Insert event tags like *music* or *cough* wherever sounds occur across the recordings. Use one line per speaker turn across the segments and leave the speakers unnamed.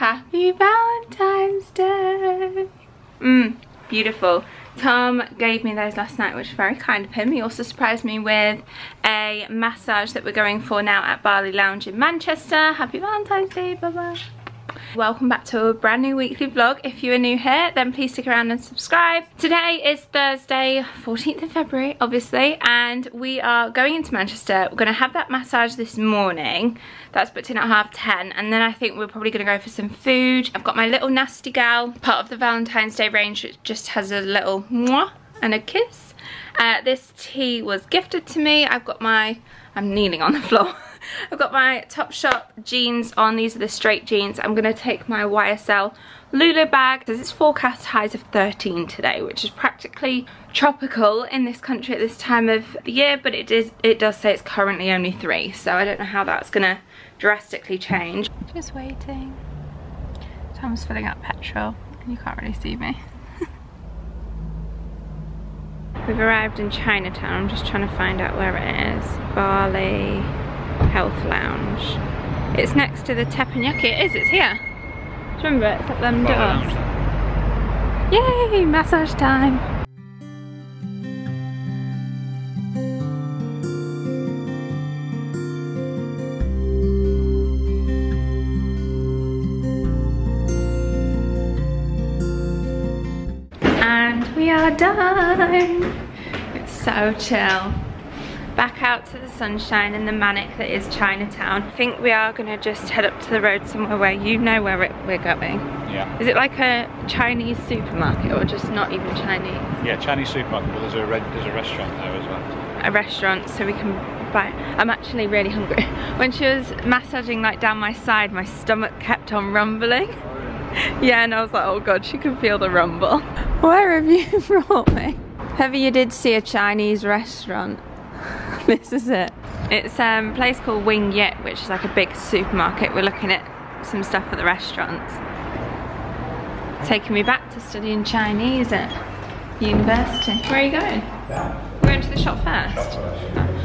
Happy Valentine's Day. Mmm, beautiful. Tom gave me those last night, which was very kind of him. He also surprised me with a massage that we're going for now at Bali Lounge in Manchester. Happy Valentine's Day, bye-bye. Welcome back to a brand new weekly vlog. If you are new here, then please stick around and subscribe. Today is Thursday, 14th of February, obviously, and we are going into Manchester. We're gonna have that massage this morning. That's booked in at half 10, and then I think we're probably gonna go for some food. I've got my little nasty gal, part of the Valentine's Day range, which just has a little mwah and a kiss. Uh, this tea was gifted to me. I've got my, I'm kneeling on the *laughs* floor. I've got my Topshop jeans on. These are the straight jeans. I'm going to take my YSL Lulu bag. Because it's forecast highs of 13 today, which is practically tropical in this country at this time of the year. But it, is, it does say it's currently only 3. So I don't know how that's going to drastically change. Just waiting. Tom's filling up petrol. and You can't really see me. *laughs* We've arrived in Chinatown. I'm just trying to find out where it is. Bali Health Lounge. It's next to the teppanyaki. It is, it's here. Do you remember it? It's at them doors. Yay, massage time. And we are done. It's so chill back out to the sunshine and the manic that is Chinatown. I think we are gonna just head up to the road somewhere where you know where it, we're going.
Yeah.
Is it like a Chinese supermarket or just not even Chinese?
Yeah, Chinese supermarket, but there's a red, there's a restaurant there as well.
A restaurant so we can buy. I'm actually really hungry. *laughs* When she was massaging like down my side, my stomach kept on rumbling. *laughs* yeah, and I was like, oh god, she can feel the rumble. *laughs* Where have you brought me? Have you did see a Chinese restaurant? This is it. It's um, a place called Wing Yip, which is like a big supermarket. We're looking at some stuff at the restaurants. Taking me back to studying Chinese at university. Where are you going? We're going to the shop first.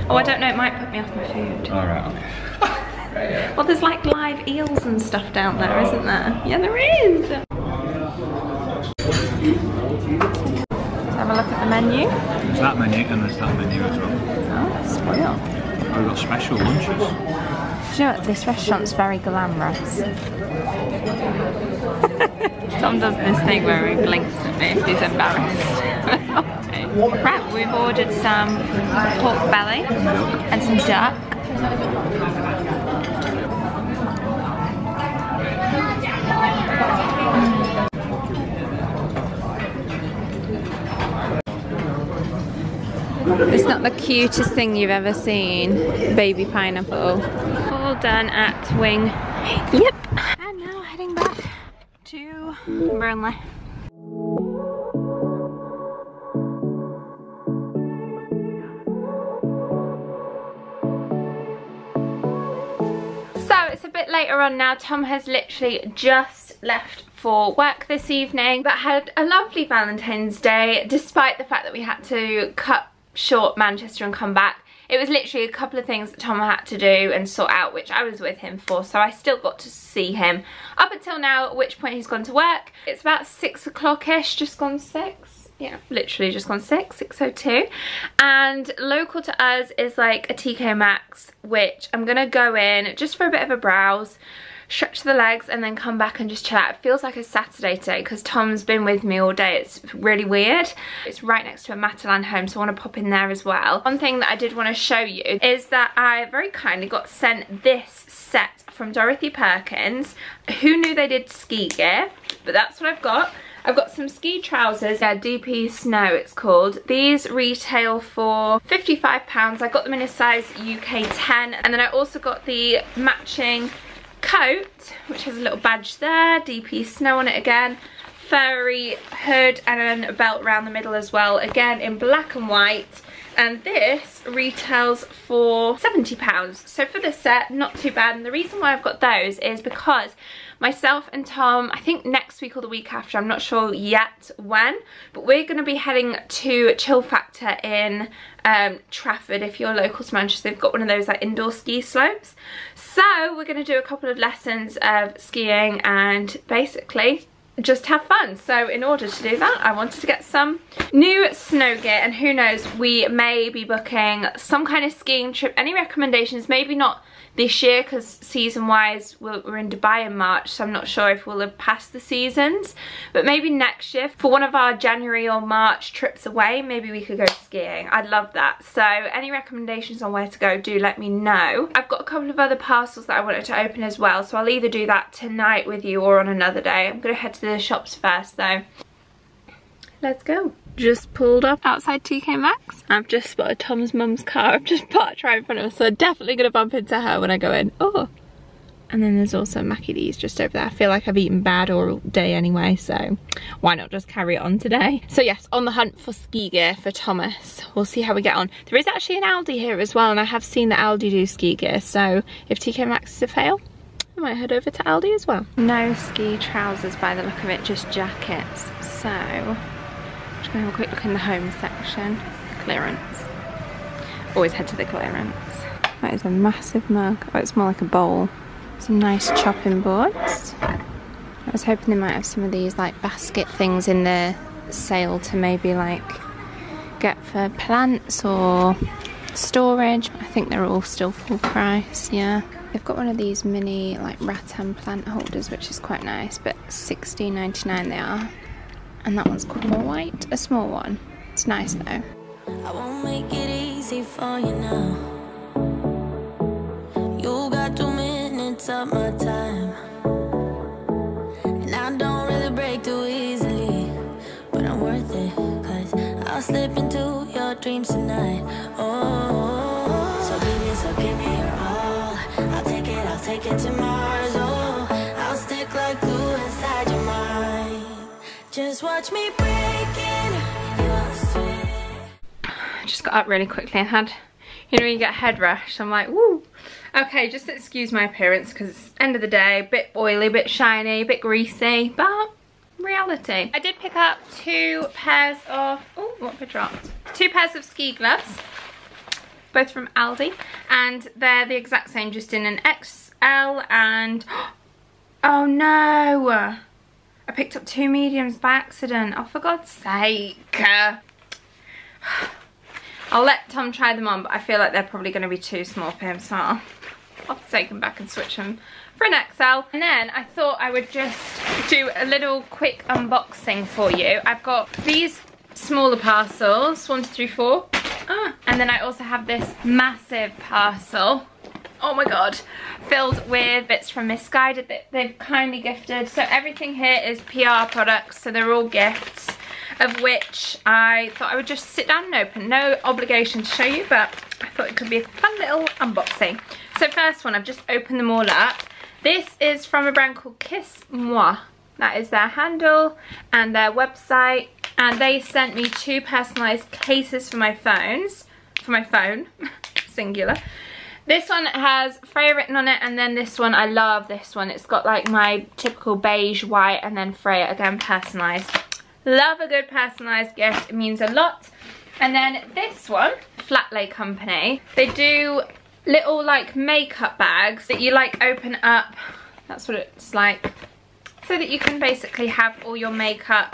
Oh, I don't know, it might put me off my food.
Alright, okay. *laughs*
Well, there's like live eels and stuff down there, isn't there? Yeah, there is. Let's have a look at the menu.
There's that menu and there's that menu as well.
Oh, spoil.
We've got special lunches.
Do you know what? This restaurant's very glamorous. *laughs* Tom does this thing where he blinks at me if he's embarrassed. *laughs* right, we've ordered some pork belly and some duck. It's not the cutest thing you've ever seen. Baby pineapple. All done at Wing Yip. And now heading back to Burnley. So it's a bit later on now. Tom has literally just left for work this evening but had a lovely Valentine's Day despite the fact that we had to cut short Manchester and come back. It was literally a couple of things that Tom had to do and sort out, which I was with him for, so I still got to see him up until now, at which point he's gone to work. It's about six o'clock-ish, just gone six. Yeah, literally just gone six, 6.02. And local to us is like a TK Maxx, which I'm gonna go in just for a bit of a browse, stretch the legs and then come back and just chill out. It feels like a Saturday today because Tom's been with me all day. It's really weird. It's right next to a Matalan home so I want to pop in there as well. One thing that I did want to show you is that I very kindly got sent this set from Dorothy Perkins. Who knew they did ski gear? But that's what I've got. I've got some ski trousers, yeah, DP Snow it's called. These retail for £55. I got them in a size UK 10 and then I also got the matching coat, which has a little badge there, DP Snow on it again, furry hood and then a belt around the middle as well, again in black and white. And this retails for £70. So for this set, not too bad. And the reason why I've got those is because myself and Tom, I think next week or the week after, I'm not sure yet when, but we're going to be heading to Chill Factore in um, Trafford if you're local to Manchester. They've got one of those like indoor ski slopes. So we're going to do a couple of lessons of skiing and basically just have fun. So in order to do that, I wanted to get some new snow gear and who knows, we may be booking some kind of skiing trip. Any recommendations? Maybe not this year because season wise we're, we're, in Dubai in March so I'm not sure if we'll have passed the seasons. But maybe next year for one of our January or March trips away maybe we could go skiing. I'd love that. So any recommendations on where to go do let me know. I've got a couple of other parcels that I wanted to open as well so I'll either do that tonight with you or on another day. I'm gonna head to the shops first though. Let's go just pulled up outside TK Maxx. I've just spotted Tom's mum's car. I've just parked right in front of us, so I'm definitely going to bump into her when I go in. Oh. And then there's also Mackie D's just over there. I feel like I've eaten bad all day anyway, so why not just carry on today? So yes, on the hunt for ski gear for Thomas. We'll see how we get on. There is actually an Aldi here as well, and I have seen the Aldi do ski gear, so if TK Maxx is a fail, I might head over to Aldi as well. No ski trousers by the look of it, just jackets. So just gonna have a quick look in the home section. Clearance. Always head to the clearance. That is a massive mug. Oh, it's more like a bowl. Some nice chopping boards. I was hoping they might have some of these like basket things in the sale to maybe like get for plants or storage. I think they're all still full price, yeah. They've got one of these mini like rattan plant holders which is quite nice but 16.99 they are and that one's called white, a small one. It's nice though. I won't make it easy for you now. You got two minutes of my time. And I don't really break too easily. But I'm worth it, cause I'll slip into your dreams tonight. Oh, so give me, so give me your all. I'll take it, I'll take it to Mars. Just watch me breaking I just got up really quickly and had, you know, you get head rush. I'm like, woo. Okay, just excuse my appearance because end of the day, a bit oily, a bit shiny, a bit greasy, but reality. I did pick up two pairs of, oh, what have I dropped? Two pairs of ski gloves, both from Aldi, and they're the exact same, just in an XL and, *gasps* oh no, I picked up two mediums by accident. Oh, for God's sake. I'll let Tom try them on, but I feel like they're probably going to be too small for him, so I'll, take them back and switch them for an XL. And then I thought I would just do a little quick unboxing for you. I've got these smaller parcels, one, two, three, four. Ah, and then I also have this massive parcel oh my god. Filled with bits from Missguided that they've kindly gifted. So everything here is PR products so they're all gifts of which I thought I would just sit down and open. No obligation to show you but I thought it could be a fun little unboxing. So first one I've just opened them all up. This is from a brand called Kiss Moi. That is their handle and their website. And they sent me two personalized cases for my phones for my phone *laughs* singular this one has Freya written on it and then this one, I love this one. It's got like my typical beige white and then Freya again personalised. Love a good personalised gift, it means a lot. And then this one, Flatlay Company, they do little like makeup bags that you like open up. That's what it's like. So that you can basically have all your makeup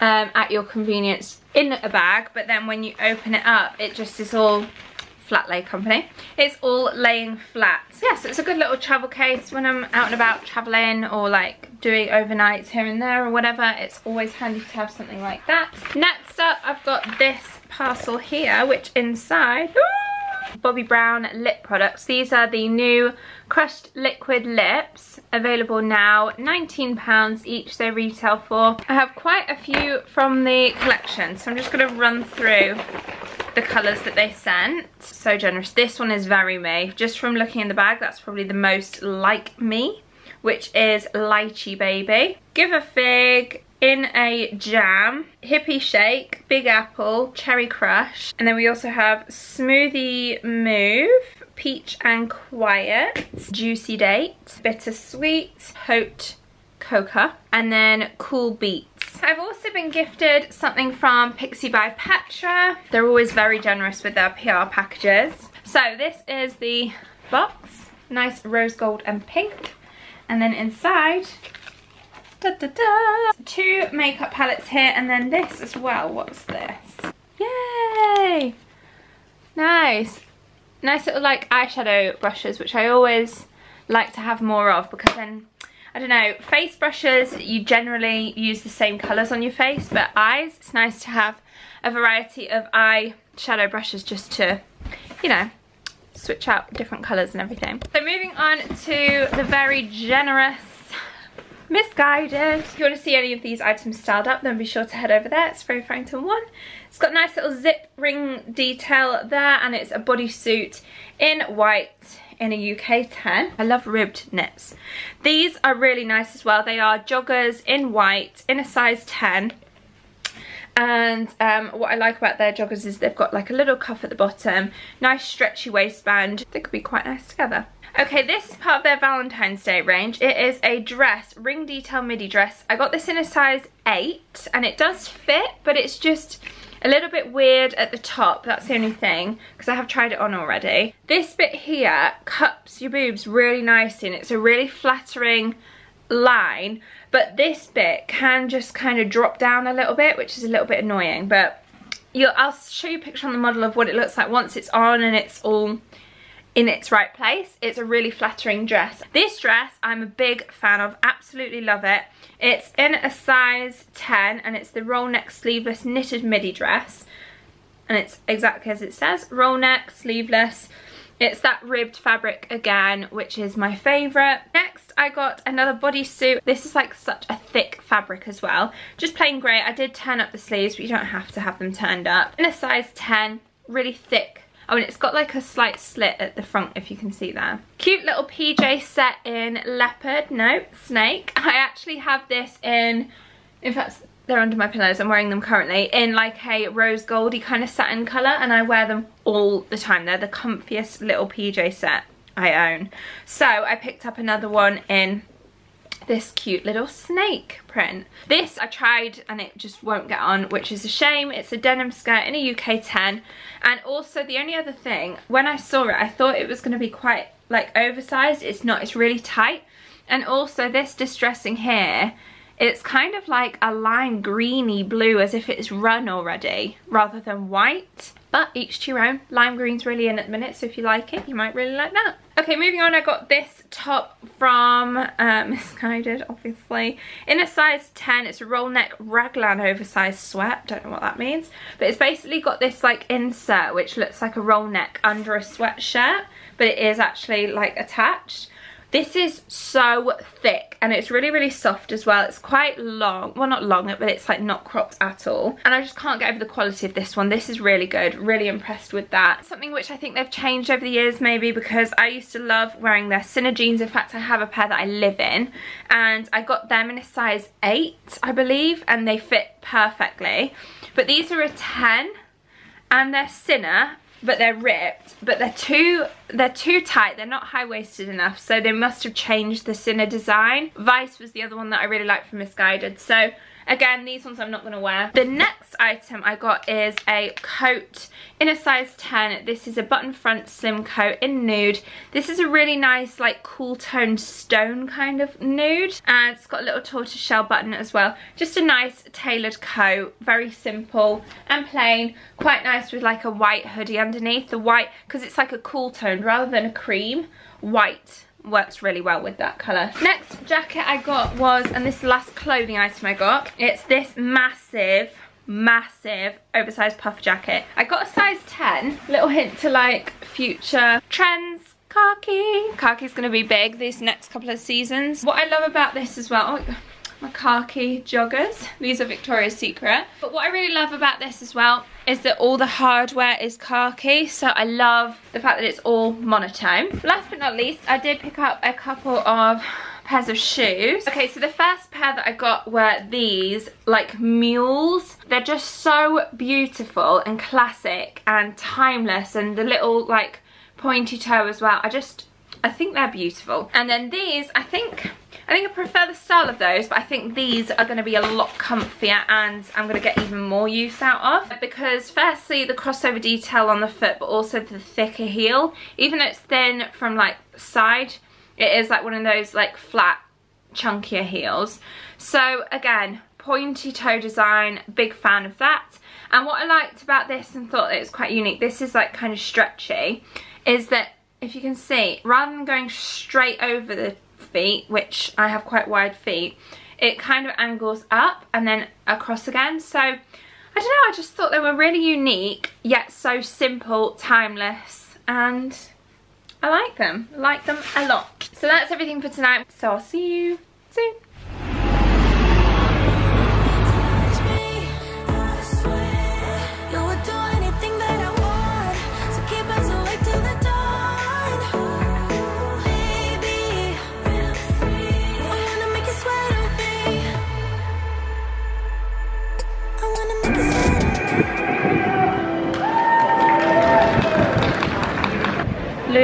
um, at your convenience in a bag, but then when you open it up, it just is all flat lay company. It's all laying flat. So yeah, so it's a good little travel case when I'm out and about traveling or like doing overnights here and there or whatever. It's always handy to have something like that. Next up, I've got this parcel here, which inside, *gasps* Bobbi Brown lip products. These are the new crushed liquid lips available now 19 pounds each they retail for i have quite a few from the collection so i'm just going to run through the colours that they sent. So generous. This one is very me. Just from looking in the bag, that's probably the most like me, which is Lychee Baby. Give a Fig, in a jam, hippie shake, big apple, cherry crush. And then we also have smoothie move, peach and quiet, juicy date, bittersweet, hot coca, and then cool beets. I've also been gifted something from Pixi by Petra. They're always very generous with their PR packages. So this is the box, nice rose gold and pink. And then inside, da da da, two makeup palettes here and then this as well. What's this? Yay! Nice. Nice little like eyeshadow brushes, which I always like to have more of because then I don't know, face brushes, you generally use the same colours on your face, but eyes, it's nice to have a variety of eye shadow brushes just to, you know, switch out different colours and everything. So moving on to the very generous Missguided. If you want to see any of these items styled up, then be sure to head over there. It's Freya Farrington 1. It's got nice little zip ring detail there, and it's a bodysuit in white in a UK 10. I love ribbed knits. These are really nice as well. They are joggers in white in a size 10 and um, what I like about their joggers is they've got like a little cuff at the bottom, nice stretchy waistband. They could be quite nice together. Okay, this is part of their Valentine's Day range. It is a dress, ring detail midi dress. I got this in a size 8 and it does fit, but it's just a little bit weird at the top, that's the only thing, because I have tried it on already. This bit here cups your boobs really nicely and it's a really flattering line, but this bit can just kind of drop down a little bit, which is a little bit annoying, but I'll show you a picture on the model of what it looks like once it's on and it's all in its right place. It's a really flattering dress. This dress I'm a big fan of, absolutely love it. It's in a size 10 and it's the roll neck sleeveless knitted midi dress. And it's exactly as it says, roll neck, sleeveless. It's that ribbed fabric again, which is my favourite. Next, I got another bodysuit. This is like such a thick fabric as well. Just plain grey. I did turn up the sleeves, but you don't have to have them turned up. In a size 10, really thick Oh, and it's got like a slight slit at the front, if you can see there. Cute little PJ set in leopard, no, snake. I actually have this in, in fact, they're under my pillows, I'm wearing them currently, in like a rose goldy kind of satin colour, and I wear them all the time. They're the comfiest little PJ set I own. So I picked up another one in this cute little snake print. This I tried and it just won't get on, which is a shame. It's a denim skirt in a UK 10. And also the only other thing, when I saw it, I thought it was going to be quite like oversized. It's not, it's really tight. And also this distressing here, it's kind of like a lime greeny blue as if it's run already rather than white. But each to your own. Lime green's really in at the minute, so if you like it, you might really like that. Okay, moving on, I got this top from uh, *laughs* Missguided, obviously. In a size 10, it's a roll neck raglan oversized sweat. Don't know what that means. But it's basically got this like insert, which looks like a roll neck under a sweatshirt. But it is actually like attached. This is so thick and it's really, really soft as well. It's quite long. Well, not long, but it's like not cropped at all. And I just can't get over the quality of this one. This is really good. Really impressed with that. Something which I think they've changed over the years maybe because I used to love wearing their Sinner jeans. In fact, I have a pair that I live in and I got them in a size 8, I believe, and they fit perfectly. But these are a 10 and they're Sinner but they're ripped but they're too they're too tight. They're not high-waisted enough so they must have changed the Sinner design. Vice was the other one that I really liked from Missguided. So Again, these ones I'm not going to wear. The next item I got is a coat in a size 10. This is a button front slim coat in nude. This is a really nice like cool toned stone kind of nude. And it's got a little tortoise shell button as well. Just a nice tailored coat. Very simple and plain. Quite nice with like a white hoodie underneath. The white, because it's like a cool toned rather than a cream, white works really well with that colour. Next jacket I got was, and this last clothing item I got, it's this massive massive oversized puff jacket. I got a size 10, little hint to like future trends, khaki. Khaki's gonna be big these next couple of seasons. What I love about this as well, oh, my khaki joggers. These are Victoria's Secret. But what I really love about this as well is that all the hardware is khaki. So I love the fact that it's all monotone. Last but not least, I did pick up a couple of pairs of shoes. Okay, so the first pair that I got were these, like mules. They're just so beautiful and classic and timeless and the little like pointy toe as well. I just, I think they're beautiful. And then these, I think, I think I prefer the style of those, but I think these are going to be a lot comfier and I'm going to get even more use out of. Because firstly, the crossover detail on the foot, but also the thicker heel. Even though it's thin from like side, it is like one of those like flat, chunkier heels. So again, pointy toe design, big fan of that. And what I liked about this and thought it was quite unique, this is like kind of stretchy, is that if you can see, rather than going straight over the feet, which I have quite wide feet, it kind of angles up and then across again. So I don't know, I just thought they were really unique, yet so simple, timeless, and I like them. I like them a lot. So that's everything for tonight. So I'll see you soon.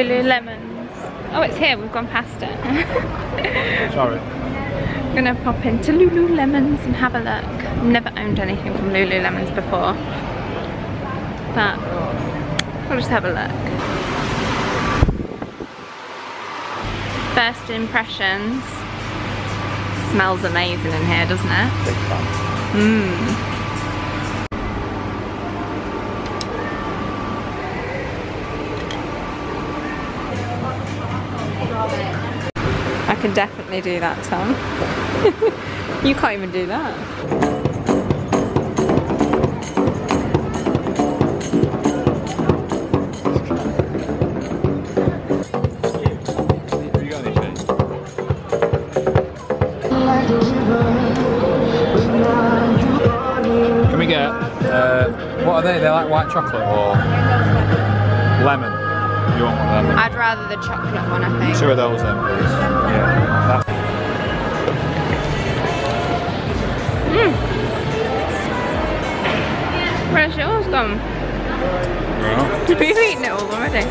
Lululemons. Oh, it's here. We've gone past it. *laughs*
Sorry.
I'm gonna pop into Lululemons and have a look. I've never owned anything from Lululemons before, but we'll just have a look. First impressions. Smells amazing in here, doesn't it?
Big fan.
Mmm. Can definitely do that, Tom. *laughs* you can't even do that.
Can we get, uh, what are they? They're like white chocolate or lemon? You want one of them?
I'd rather the chocolate one, I think.
Two of those then, please. Hmm. Yeah. That's
Where's yours gone?
right.
You've eaten it all already.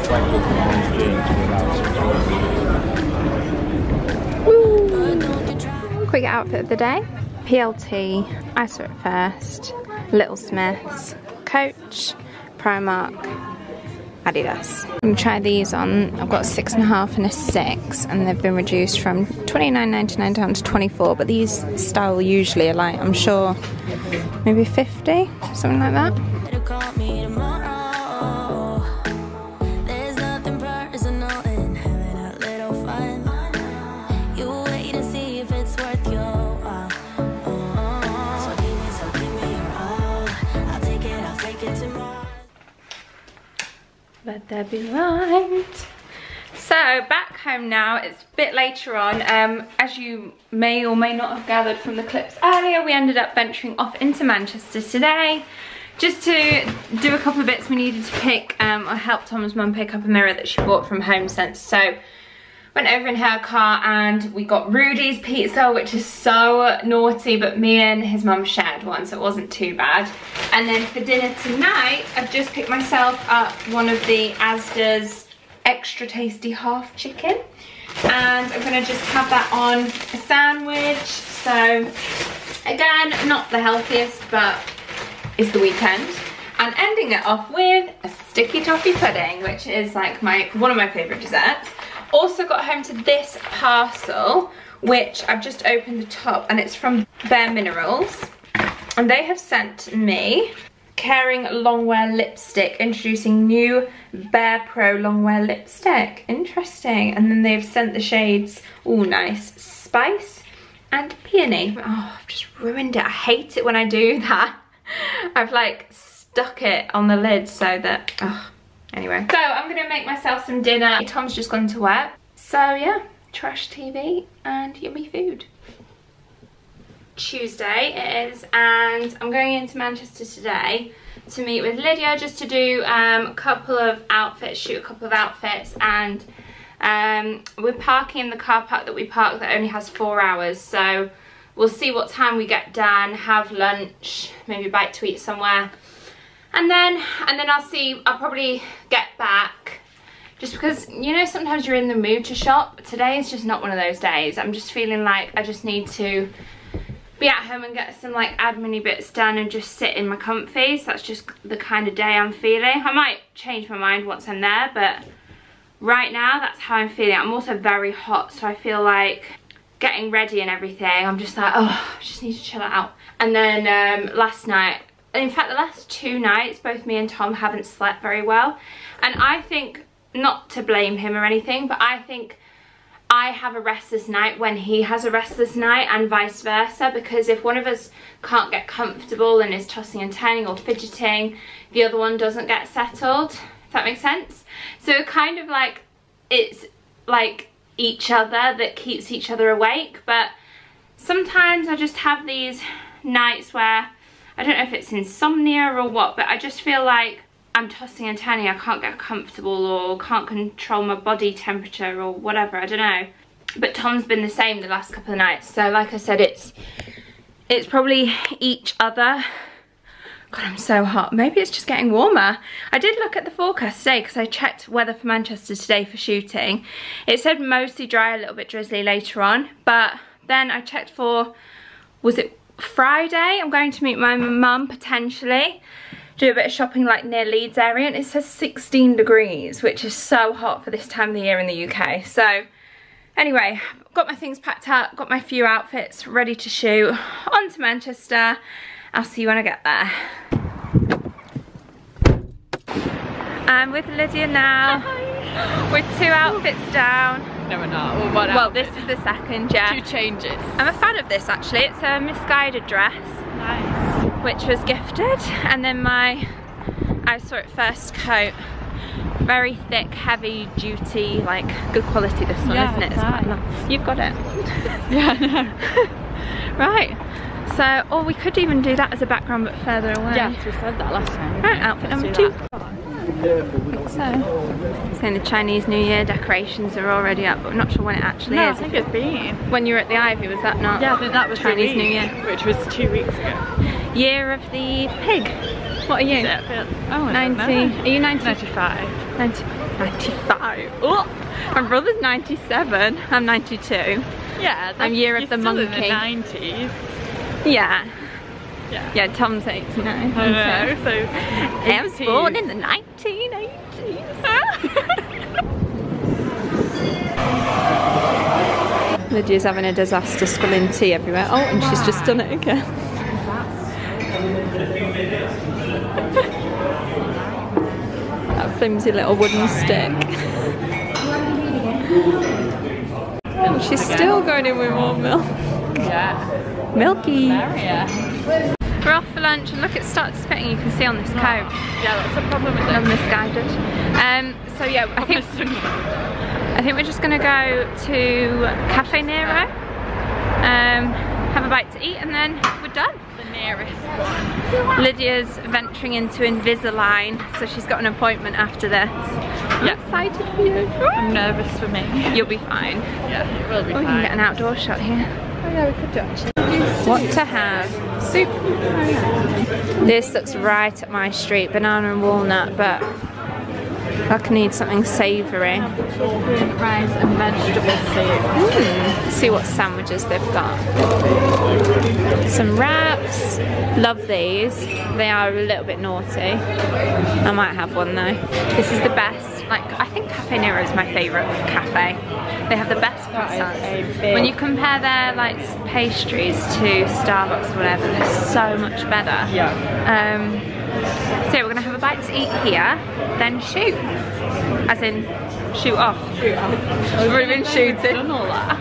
Quick outfit of the day. PLT, I saw it first, Little Smiths, Coach, Primark, Adidas. I'm gonna try these on. I've got a six and a half and a six, and they've been reduced from $29.99 down to 24 but these style usually are like, I'm sure, maybe 50 something like that. Let there be light. So back home now, it's a bit later on. Um, as you may or may not have gathered from the clips earlier, we ended up venturing off into Manchester today just to do a couple of bits we needed to pick. Um, I helped Tom's mum pick up a mirror that she bought from Home Sense. So went over in her car and we got Rudy's pizza, which is so naughty, but me and his mum shared one, so it wasn't too bad. And then for dinner tonight, I've just picked myself up one of the Asda's extra tasty half chicken. And I'm gonna just have that on a sandwich. So again, not the healthiest, but it's the weekend. And ending it off with a sticky toffee pudding, which is like my one of my favourite desserts. Also got home to this parcel, which I've just opened the top, and it's from Bare Minerals. And they have sent me Caring Longwear Lipstick, introducing new Bare Pro Longwear Lipstick. Interesting. And then they've sent the shades, all nice, Spice and Peony. Oh, I've just ruined it. I hate it when I do *laughs* that. I've like stuck it on the lid so that, oh, anyway. So I'm gonna make myself some dinner. Tom's just gone to work. So yeah, trash TV and yummy food. Tuesday it is and I'm going into Manchester today to meet with Lydia just to do um, a couple of outfits, shoot a couple of outfits and um, we're parking in the car park that we park that only has four hours so we'll see what time we get done, have lunch, maybe bite to eat somewhere and then and then I'll see, I'll probably get back. Just because you know sometimes you're in the mood to shop. Today is just not one of those days. I'm just feeling like i just need to be at home and get some like admin bits done and just sit in my comfies that's just the kind of day i'm feeling. I might change my mind once i'm there but right now that's how i'm feeling. I'm also very hot so i feel like getting ready and everything i'm just like oh i just need to chill out. And then um last night in fact the last two nights both me and tom haven't slept very well. And i think not to blame him or anything, but I think I have a restless night when he has a restless night and vice versa because if one of us can't get comfortable and is tossing and turning or fidgeting, the other one doesn't get settled, if that makes sense. So kind of like, it's like each other that keeps each other awake, but sometimes I just have these nights where, I don't know if it's insomnia or what, but I just feel like I'm tossing and turning, I can't get comfortable or can't control my body temperature or whatever, I don't know. But Tom's been the same the last couple of nights. So like I said, it's it's probably each other. God, I'm so hot. Maybe it's just getting warmer. I did look at the forecast today because I checked weather for Manchester today for shooting. It said mostly dry, a little bit drizzly later on. But then I checked for, was it Friday? I'm going to meet my mum potentially. Do a bit of shopping like near Leeds area and it says 16 degrees which is so hot for this time of the year in the UK so anyway got my things packed up got my few outfits ready to shoot. On to Manchester. I'll see you when I get there. I'm with Lydia now. Hi. we're two outfits down
no we're not well,
well this is the second yeah.
Two changes.
I'm a fan of this actually. It's a Missguided dress
nice.
which was gifted. And then my I saw it first coat. Very thick heavy duty like good quality this one
yeah,
isn't it? It's
nice.
quite you've got it. *laughs*
Yeah I *laughs*
right. So or we could even do that as a background but further away.
Yeah we said that last time.
Right outfit number two so saying the Chinese New Year decorations are already up but I'm not sure when it actually
no,
is
I think it's been
when you were at the Ivy was that not
yeah that was
Chinese New Year
which was two weeks ago
year of the pig what are you?
Oh,
90. Are you 90?
95.
90, 95. Oh, my brother's 97. I'm 92.
Yeah,
I'm year of the monkey.
In the 90s.
Yeah.
Yeah.
Yeah, Tom's 89.
I know. So
I was born in the 1980s. Lydia's having a disaster spilling tea everywhere. Oh, and she's just done it again. *laughs* that flimsy little wooden stick. and she's still going in with more milk.
Yeah.
Milky. We're off for lunch and look it starts spitting you can see on this coat.
Yeah, that's a problem with
I'm
it.
Missguided. Um, so yeah, I think, I think we're just gonna go to Cafe Nero, um, have a bite to eat and then we're done.
The nearest one.
Lydia's venturing into Invisalign, so she's got an appointment after this. I'm
Yeah.
excited for you.
I'm nervous for me.
You'll be fine.
Yeah, it will be
Oh, we can get an outdoor shot here.
Oh yeah, we could do actually.
What to have? Soup. This looks right up my street, banana and walnut, but I can need something savoury.
Rice and vegetable soup.
See what sandwiches they've got. Some wraps. Love these. They are a little bit naughty. I might have one though. This is the best. Like I think Cafe Nero is my favourite cafe. They have the best croissants. When you compare their like pastries to Starbucks or whatever, they're so much better.
Yeah.
Um, so we're gonna have a bite to eat here, then shoot. As in, shoot off.
Shoot off.
We've already been shooting.
Done all that.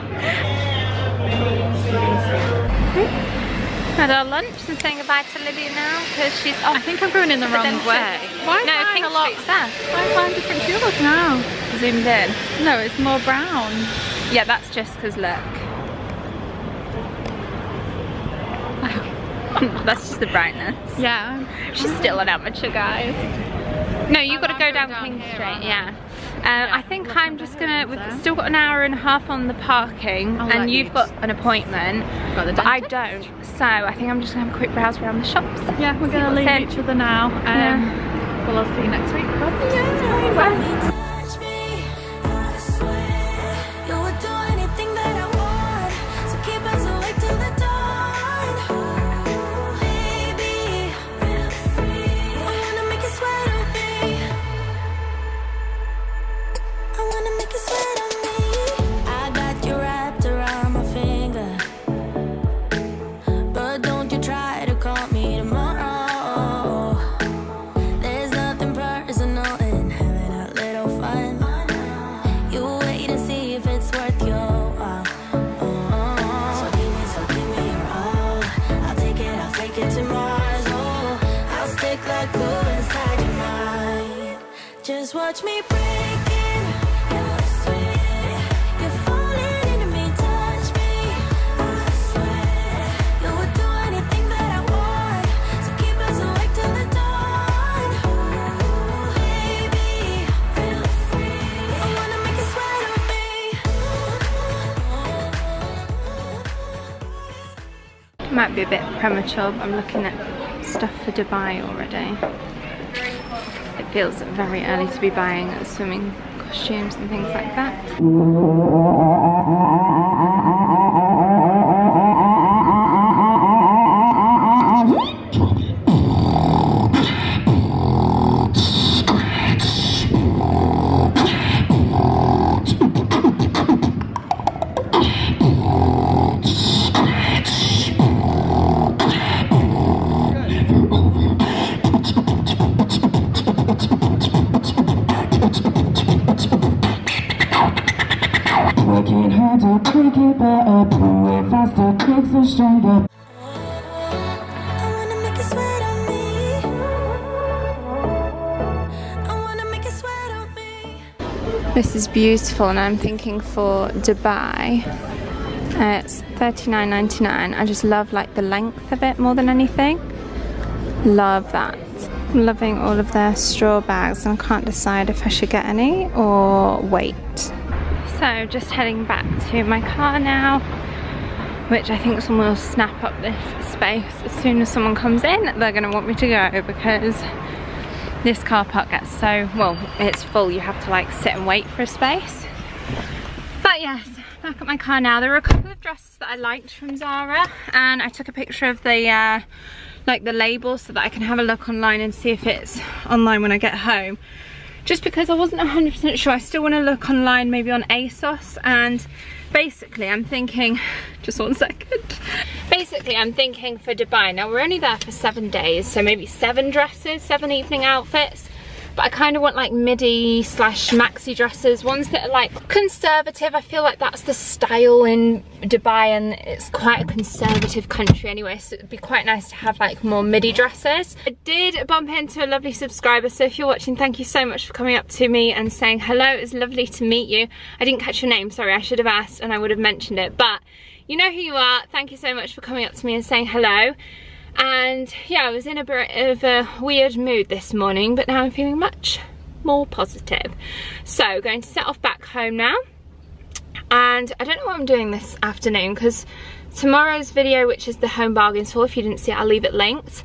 Had our lunch and saying goodbye to Lydia now because she's off.
I think I'm going in the wrong way. Why
no, King
a lot-
Street's there.
Why mine different yours now?
Zoomed in.
No, it's more brown.
Yeah, that's just because look. *laughs* That's just the brightness.
Yeah.
She's still an amateur, guys. No, you've got to go down
down
King
here,
Street, yeah. Um, I think I'm just gonna, we've
there.
still got an hour and a half on the parking
I'll
and you've
you
got an appointment,
Got the
but I don't. So I think I'm just gonna have a quick browse around the shops.
Yeah, we're gonna leave
in.
each other now. Um,
Yeah.
Well, I'll see you next week.
Bye. me, Just watch me breaking your sweat. You're falling into me, touch me. I swear you would do anything that I want. So keep us awake till the dawn. Baby, feel free. I wanna make you sweat on me.
Might be a bit premature, but I'm looking at stuff for Dubai already. Feels very early to be buying swimming costumes and things like that. *laughs* This is beautiful and I'm thinking for Dubai. Uh, it's $39.99. I just love like the length of it more than anything. Love that. I'm loving all of their straw bags and I can't decide if I should get any or wait. So just heading back to my car now, which I think someone will snap up this space as soon as someone comes in. They're gonna want me to go because this car park gets so, well, it's full. You have to like sit and wait for a space. But yes, back at my car now. There were a couple of dresses that I liked from Zara and I took a picture of the, uh, like the label so that I can have a look online and see if it's online when I get home. Just because I wasn't 100% sure. I still want to look online maybe on ASOS and basically I'm thinking, *laughs* just one second. Basically I'm thinking for Dubai, now we're only there for seven days, so maybe seven dresses, seven evening outfits. But I kind of want like midi slash maxi dresses, ones that are like conservative. I feel like that's the style in Dubai and it's quite a conservative country anyway. So it'd be quite nice to have like more midi dresses. I did bump into a lovely subscriber. So if you're watching, thank you so much for coming up to me and saying hello. It was lovely to meet you. I didn't catch your name, sorry. I should have asked and I would have mentioned it. But you know who you are. Thank you so much for coming up to me and saying hello. And yeah, I was in a bit of a weird mood this morning, but now I'm feeling much more positive. So going to set off back home now. And I don't know what I'm doing this afternoon because tomorrow's video, which is the home bargains haul, if you didn't see it, I'll leave it linked.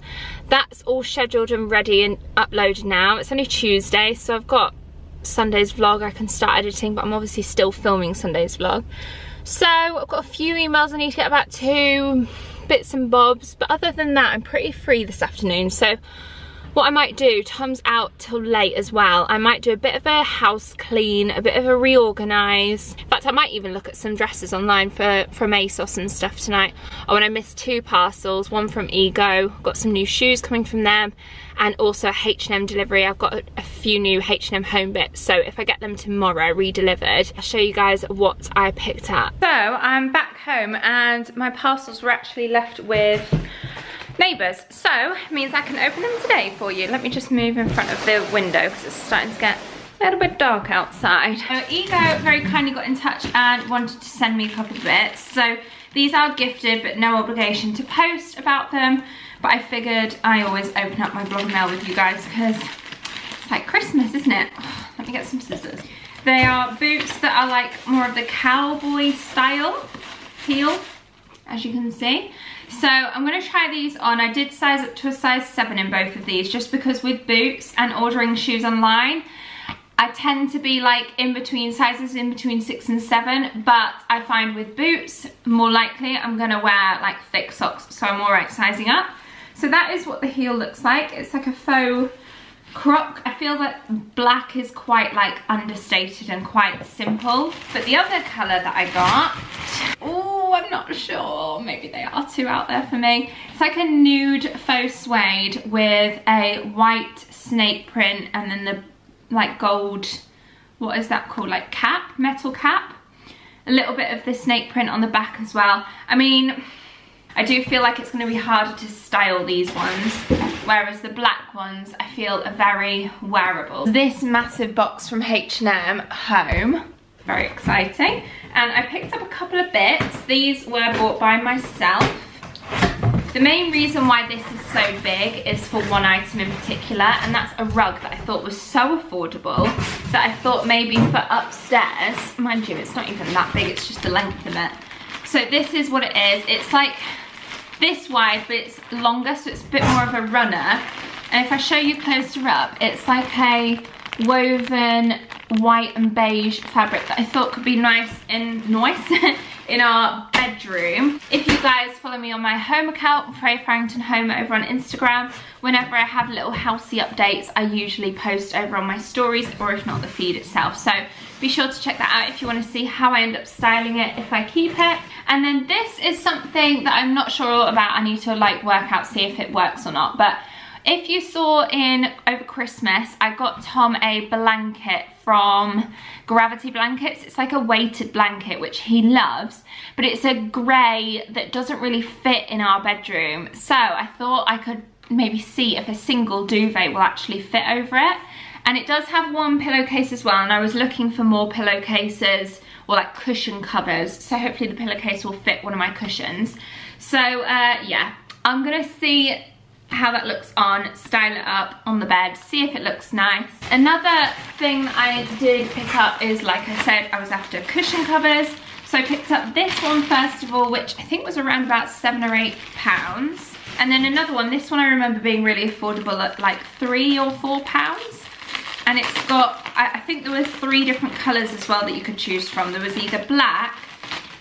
That's all scheduled and ready and uploaded now. It's only Tuesday, so I've got Sunday's vlog I can start editing, but I'm obviously still filming Sunday's vlog. So I've got a few emails I need to get back to, bits and bobs, but other than that, I'm pretty free this afternoon. So what I might do, Tom's out till late as well. I might do a bit of a house clean, a bit of a reorganise. In fact, I might even look at some dresses online for from ASOS and stuff tonight. Oh, and I missed two parcels, one from Ego, got some new shoes coming from them, and also a H&M delivery. I've got a, a few new H&M home bits, so if I get them tomorrow re-delivered, I'll show you guys what I picked up. So, I'm back home and my parcels were actually left with neighbours. So, means I can open them today for you. Let me just move in front of the window because it's starting to get a little bit dark outside. So Ego very kindly got in touch and wanted to send me a couple of bits. So these are gifted, but no obligation to post about them. But I figured I always open up my blog mail with you guys because it's like Christmas, isn't it? Let me get some scissors. They are boots that are like more of the cowboy style heel, as you can see. So I'm going to try these on. I did size up to a size 7 in both of these just because with boots and ordering shoes online, I tend to be like in between sizes, in between 6 and 7, but I find with boots, more likely I'm going to wear like thick socks, so I'm alright sizing up. So that is what the heel looks like. It's like a faux croc. I feel that black is quite like understated and quite simple. But the other colour that I got, I'm not sure. Maybe they are too out there for me. It's like a nude faux suede with a white snake print and then the like gold, what is that called? Like cap, metal cap. A little bit of the snake print on the back as well. I mean, I do feel like it's going to be harder to style these ones, whereas the black ones I feel are very wearable. This massive box from H&M home, very exciting. And I picked up a couple of bits. These were bought by myself. The main reason why this is so big is for one item in particular, and that's a rug that I thought was so affordable that I thought maybe for upstairs, mind you, it's not even that big, it's just the length of it. So this is what it is. It's like this wide, but it's longer, so it's a bit more of a runner. And if I show you closer up, it's like a woven white and beige fabric that I thought could be nice and nice *laughs* in our bedroom. If you guys follow me on my home account, Freya Farrington Home over on Instagram, whenever I have little housey updates, I usually post over on my stories or if not the feed itself. So be sure to check that out if you want to see how I end up styling it if I keep it. And then this is something that I'm not sure about. I need to like work out, see if it works or not. But if you saw in over Christmas, I got Tom a blanket from Gravity Blankets. It's like a weighted blanket, which he loves, but it's a grey that doesn't really fit in our bedroom. So I thought I could maybe see if a single duvet will actually fit over it. And it does have one pillowcase as well, and I was looking for more pillowcases or like cushion covers, so hopefully the pillowcase will fit one of my cushions. So uh, yeah, I'm gonna see how that looks on, style it up on the bed, see if it looks nice. Another thing I did pick up is, like I said, I was after cushion covers. So I picked up this one first of all, which I think was around about seven or eight pounds. And then another one, this one I remember being really affordable at like three or four pounds. And it's got, I think there were three different colours as well that you could choose from. There was either black,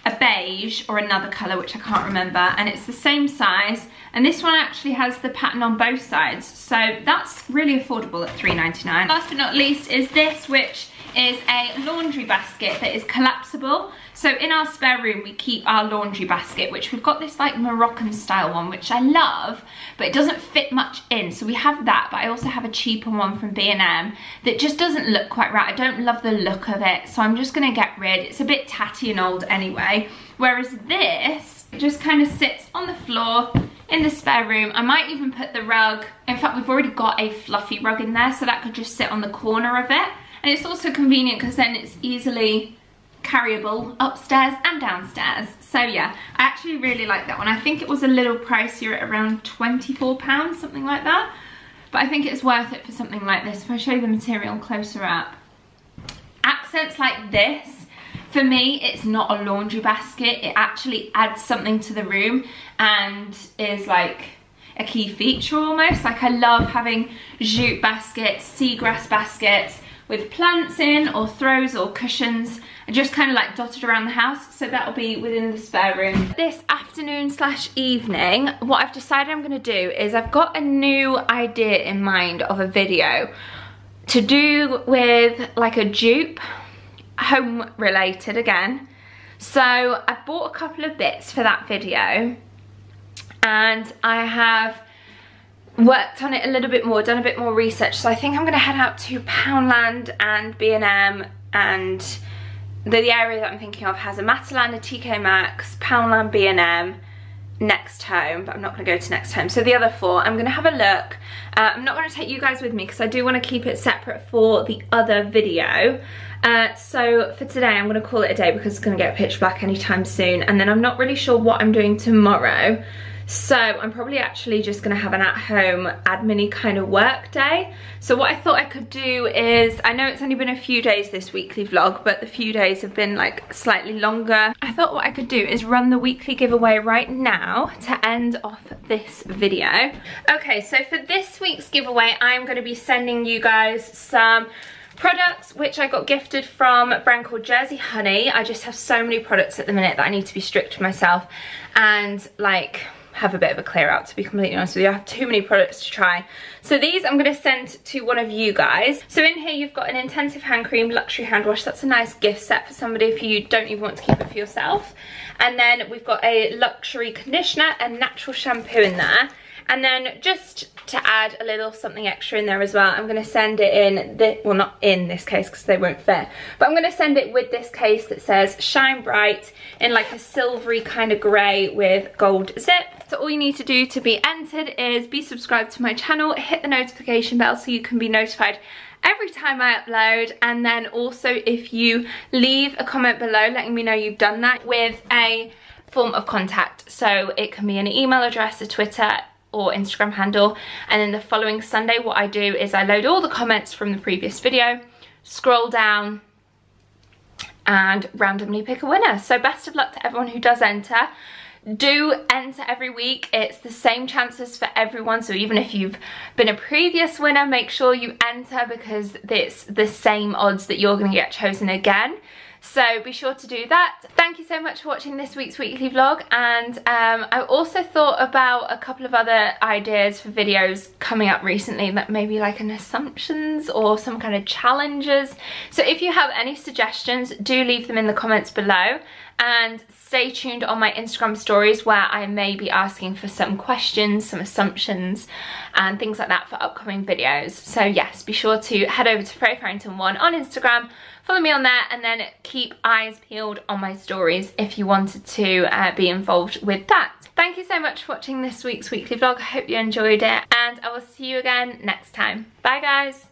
a beige or another colour which I can't remember and it's the same size and this one actually has the pattern on both sides so that's really affordable at $3.99. Last but not least is this which is a laundry basket that is collapsible. So in our spare room, we keep our laundry basket, which we've got this like Moroccan style one, which I love, but it doesn't fit much in. So we have that, but I also have a cheaper one from B&M that just doesn't look quite right. I don't love the look of it, so I'm just gonna get rid. It's a bit tatty and old anyway. Whereas this, just kind of sits on the floor in the spare room. I might even put the rug, in fact, we've already got a fluffy rug in there, so that could just sit on the corner of it. And it's also convenient because then it's easily carryable upstairs and downstairs. So yeah, I actually really like that one. I think it was a little pricier at around £24, something like that. But I think it's worth it for something like this. If I show you the material closer up. Accents like this, for me, it's not a laundry basket. It actually adds something to the room and is like a key feature almost. Like I love having jute baskets, seagrass baskets, with plants in or throws or cushions and just kind of like dotted around the house so that'll be within the spare room. This afternoon slash evening what I've decided I'm going to do is I've got a new idea in mind of a video to do with like a dupe home related again so I bought a couple of bits for that video and I have worked on it a little bit more, done a bit more research. So I think I'm going to head out to Poundland and B&M and the, the, area that I'm thinking of has a Matalan, a TK Maxx, Poundland, B&M, Next Home, but I'm not going to go to Next Home. So the other four, I'm going to have a look Uh, I'm not going to take you guys with me because I do want to keep it separate for the other video. Uh, so for today I'm going to call it a day because it's going to get pitch black anytime soon and then I'm not really sure what I'm doing tomorrow. So I'm probably actually just gonna have an at-home admin kind of work day. So what I thought I could do is, I know it's only been a few days this weekly vlog, but the few days have been like slightly longer. I thought what I could do is run the weekly giveaway right now to end off this video. Okay, so for this week's giveaway, I'm gonna be sending you guys some products which I got gifted from a brand called Jersey Honey. I just have so many products at the minute that I need to be strict with myself and like have a bit of a clear out to be completely honest with you. I have too many products to try. So these I'm going to send to one of you guys. So in here you've got an intensive hand cream luxury hand wash. That's a nice gift set for somebody if you don't even want to keep it for yourself. And then we've got a luxury conditioner and natural shampoo in there. And then just to add a little something extra in there as well, I'm going to send it in, the, well not in this case because they won't fit, but I'm going to send it with this case that says Shine Bright in like a silvery kind of grey with gold zip. So all you need to do to be entered is be subscribed to my channel, hit the notification bell so you can be notified every time I upload and then also if you leave a comment below letting me know you've done that with a form of contact so it can be an email address, a Twitter, or Instagram handle. And then the following Sunday, what I do is I load all the comments from the previous video, scroll down, and randomly pick a winner. So best of luck to everyone who does enter. Do enter every week. It's the same chances for everyone. So even if you've been a previous winner, make sure you enter because it's the same odds that you're going to get chosen again. So be sure to do that. Thank you so much for watching this week's weekly vlog and um, I also thought about a couple of other ideas for videos coming up recently that maybe like an assumptions or some kind of challenges. So if you have any suggestions, do leave them in the comments below and stay tuned on my Instagram stories where I may be asking for some questions, some assumptions and things like that for upcoming videos. So yes, be sure to head over to Freya Farrington1 on Instagram follow me on there and then keep eyes peeled on my stories if you wanted to uh, be involved with that. Thank you so much for watching this week's weekly vlog. I hope you enjoyed it and I will see you again next time. Bye guys.